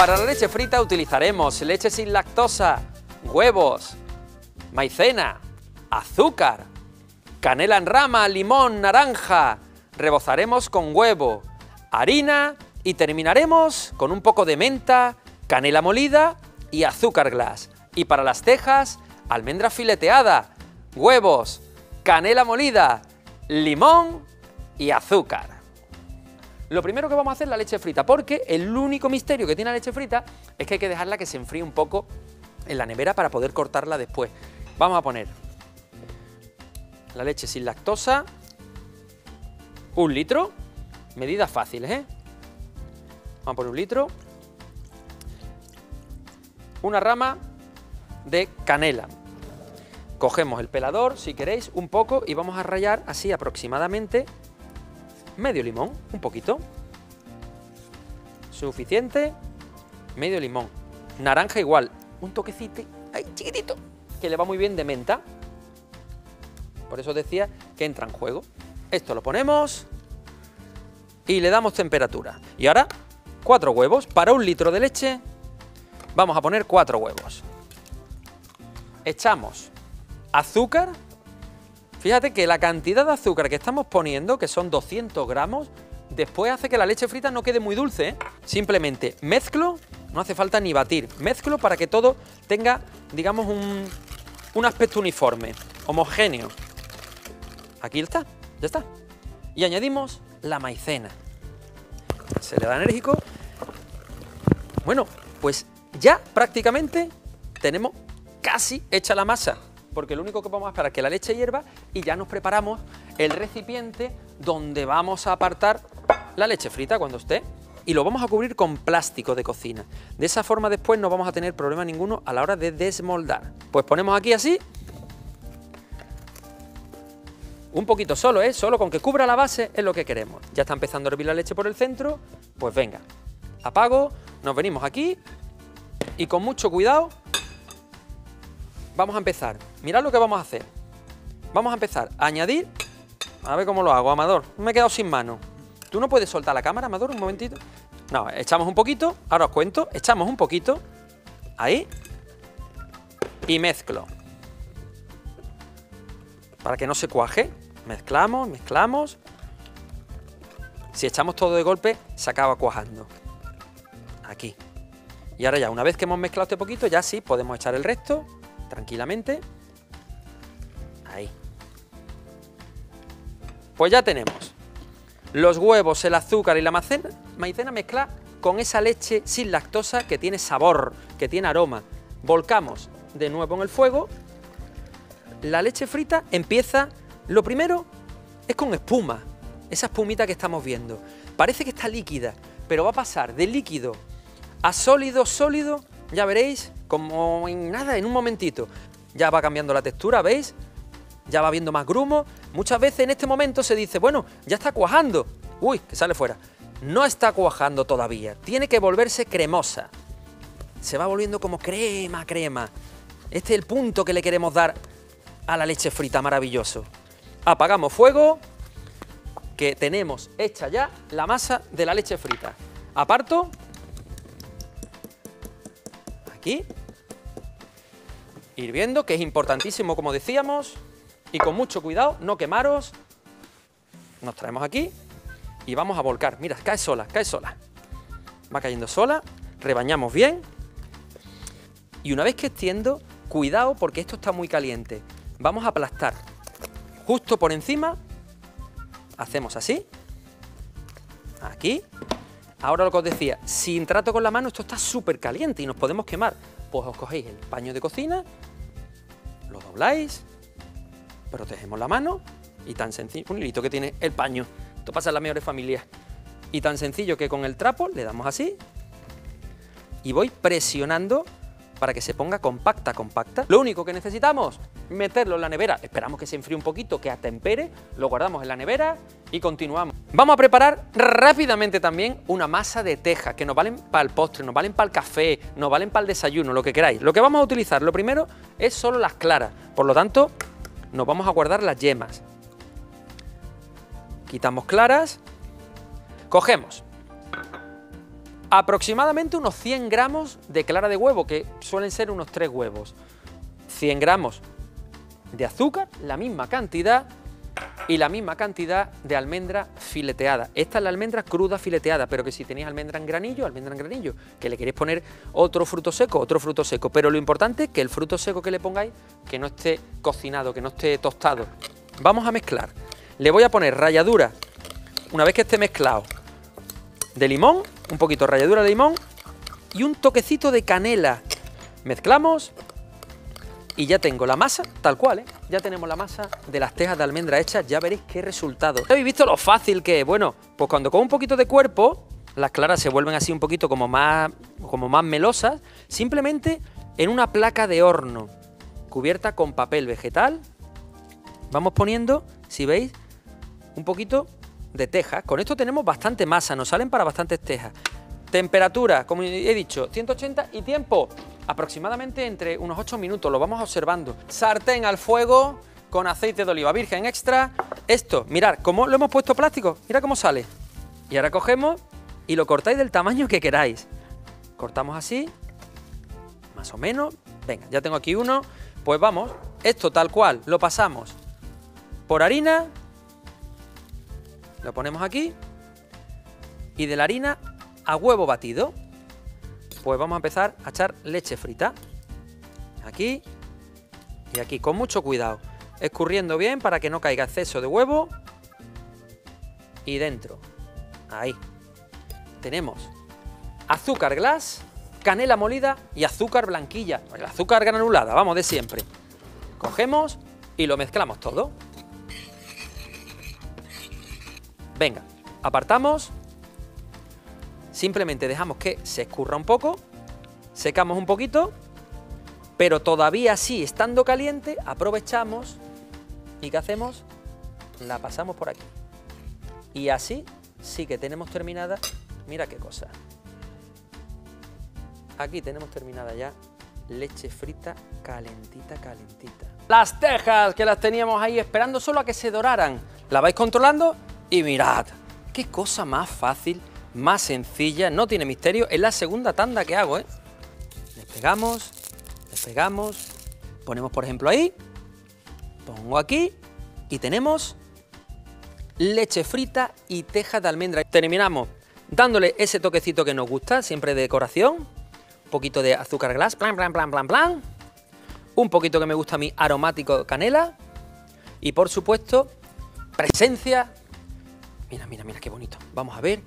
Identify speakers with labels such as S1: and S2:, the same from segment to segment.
S1: Para la leche frita utilizaremos leche sin lactosa, huevos, maicena, azúcar, canela en rama, limón, naranja. Rebozaremos con huevo, harina y terminaremos con un poco de menta, canela molida y azúcar glass. Y para las cejas, almendra fileteada, huevos, canela molida, limón y azúcar. Lo primero que vamos a hacer es la leche frita, porque el único misterio que tiene la leche frita es que hay que dejarla que se enfríe un poco en la nevera para poder cortarla después. Vamos a poner la leche sin lactosa, un litro, medidas fáciles, ¿eh? Vamos a poner un litro, una rama de canela. Cogemos el pelador, si queréis, un poco y vamos a rallar así aproximadamente medio limón, un poquito. Suficiente, medio limón. Naranja igual, un toquecito, ahí chiquitito, que le va muy bien de menta. Por eso decía que entra en juego. Esto lo ponemos y le damos temperatura. Y ahora, cuatro huevos. Para un litro de leche, vamos a poner cuatro huevos. Echamos azúcar. Fíjate que la cantidad de azúcar que estamos poniendo, que son 200 gramos, después hace que la leche frita no quede muy dulce. ¿eh? Simplemente mezclo, no hace falta ni batir, mezclo para que todo tenga, digamos, un, un aspecto uniforme, homogéneo. Aquí está, ya está. Y añadimos la maicena. Se le da enérgico. Bueno, pues ya prácticamente tenemos casi hecha la masa porque lo único que vamos a esperar es que la leche hierva y ya nos preparamos el recipiente donde vamos a apartar la leche frita cuando esté y lo vamos a cubrir con plástico de cocina. De esa forma después no vamos a tener problema ninguno a la hora de desmoldar. Pues ponemos aquí así, un poquito solo, ¿eh? Solo con que cubra la base es lo que queremos. Ya está empezando a hervir la leche por el centro, pues venga, apago, nos venimos aquí y con mucho cuidado vamos a empezar. Mirad lo que vamos a hacer. Vamos a empezar a añadir... A ver cómo lo hago, Amador. Me he quedado sin mano. ¿Tú no puedes soltar la cámara, Amador, un momentito? No, echamos un poquito. Ahora os cuento. Echamos un poquito. Ahí. Y mezclo. Para que no se cuaje. Mezclamos, mezclamos. Si echamos todo de golpe, se acaba cuajando. Aquí. Y ahora ya, una vez que hemos mezclado este poquito, ya sí podemos echar el resto tranquilamente. Ahí. Pues ya tenemos los huevos, el azúcar y la maicena, maicena mezclada con esa leche sin lactosa que tiene sabor, que tiene aroma. Volcamos de nuevo en el fuego. La leche frita empieza, lo primero es con espuma, esa espumita que estamos viendo. Parece que está líquida, pero va a pasar de líquido a sólido, sólido, ya veréis, como en nada, en un momentito. Ya va cambiando la textura, ¿veis? Ya va viendo más grumo. Muchas veces en este momento se dice, bueno, ya está cuajando. Uy, que sale fuera. No está cuajando todavía. Tiene que volverse cremosa. Se va volviendo como crema, crema. Este es el punto que le queremos dar a la leche frita, maravilloso. Apagamos fuego, que tenemos hecha ya la masa de la leche frita. Aparto. Aquí hirviendo, que es importantísimo como decíamos, y con mucho cuidado, no quemaros. Nos traemos aquí y vamos a volcar. Mira, cae sola, cae sola. Va cayendo sola, rebañamos bien. Y una vez que extiendo, cuidado porque esto está muy caliente. Vamos a aplastar justo por encima. Hacemos así. Aquí. Ahora lo que os decía, sin trato con la mano esto está súper caliente y nos podemos quemar. Pues os cogéis el paño de cocina, lo dobláis, protegemos la mano y tan sencillo, un hilito que tiene el paño. Esto pasa en las mejores familias. Y tan sencillo que con el trapo le damos así y voy presionando para que se ponga compacta, compacta. Lo único que necesitamos, meterlo en la nevera. Esperamos que se enfríe un poquito, que atempere, lo guardamos en la nevera y continuamos. Vamos a preparar rápidamente también una masa de teja, que nos valen para el postre, nos valen para el café, nos valen para el desayuno, lo que queráis. Lo que vamos a utilizar, lo primero, es solo las claras. Por lo tanto, nos vamos a guardar las yemas. Quitamos claras, cogemos Aproximadamente unos 100 gramos de clara de huevo, que suelen ser unos 3 huevos. 100 gramos de azúcar, la misma cantidad, y la misma cantidad de almendra fileteada. Esta es la almendra cruda fileteada, pero que si tenéis almendra en granillo, almendra en granillo, que le queréis poner otro fruto seco, otro fruto seco. Pero lo importante es que el fruto seco que le pongáis, que no esté cocinado, que no esté tostado. Vamos a mezclar. Le voy a poner ralladura, una vez que esté mezclado, de limón, un poquito de ralladura de limón y un toquecito de canela. Mezclamos y ya tengo la masa, tal cual, ¿eh? Ya tenemos la masa de las tejas de almendra hechas, ya veréis qué resultado. ¿Habéis visto lo fácil que es? Bueno, pues cuando con un poquito de cuerpo, las claras se vuelven así un poquito como más, como más melosas, simplemente en una placa de horno, cubierta con papel vegetal, vamos poniendo, si veis, un poquito de tejas. Con esto tenemos bastante masa, nos salen para bastantes tejas. Temperatura, como he dicho, 180 y tiempo aproximadamente entre unos 8 minutos, lo vamos observando. Sartén al fuego con aceite de oliva virgen extra. Esto, mirad, como lo hemos puesto plástico, mira cómo sale. Y ahora cogemos y lo cortáis del tamaño que queráis. Cortamos así, más o menos. Venga, ya tengo aquí uno. Pues vamos, esto tal cual, lo pasamos por harina, lo ponemos aquí y de la harina a huevo batido. Pues vamos a empezar a echar leche frita. Aquí y aquí, con mucho cuidado. Escurriendo bien para que no caiga exceso de huevo. Y dentro. Ahí. Tenemos azúcar glass, canela molida y azúcar blanquilla. El azúcar granulada, vamos, de siempre. Cogemos y lo mezclamos todo. Venga, apartamos Simplemente dejamos que se escurra un poco, secamos un poquito, pero todavía así, estando caliente, aprovechamos y ¿qué hacemos? La pasamos por aquí. Y así sí que tenemos terminada, mira qué cosa. Aquí tenemos terminada ya leche frita calentita, calentita. Las tejas que las teníamos ahí esperando solo a que se doraran. La vais controlando y mirad, qué cosa más fácil más sencilla, no tiene misterio. Es la segunda tanda que hago, ¿eh? Despegamos, despegamos, ponemos por ejemplo ahí, pongo aquí y tenemos leche frita y teja de almendra. Terminamos dándole ese toquecito que nos gusta, siempre de decoración, un poquito de azúcar glass, plan, plan, plan, plan, plan, un poquito que me gusta a mí aromático canela y por supuesto presencia. Mira, mira, mira qué bonito. Vamos a ver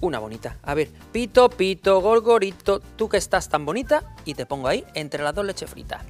S1: una bonita. A ver, pito, pito, gorgorito, tú que estás tan bonita, y te pongo ahí entre las dos leches fritas.